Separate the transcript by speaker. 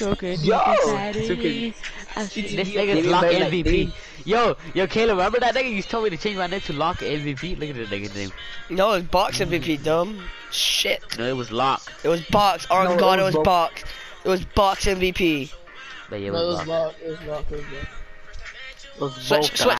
Speaker 1: Okay,
Speaker 2: Yo!
Speaker 1: Saturday. I this nigga's lock
Speaker 2: like
Speaker 1: MVP. Yo, yo, Caleb, remember that nigga? You told me to change my name to lock MVP. Look at the nigga's name.
Speaker 3: No, it's box MVP, dumb. Shit.
Speaker 1: No, it was lock.
Speaker 3: It was box. Oh
Speaker 2: No,
Speaker 3: god, it
Speaker 2: was
Speaker 3: was
Speaker 2: box.
Speaker 3: It was box MVP.
Speaker 1: But yeah, it
Speaker 4: No, it
Speaker 1: was lock.
Speaker 4: lock. It was lock. It was locked.
Speaker 2: Was
Speaker 3: Switch, switch.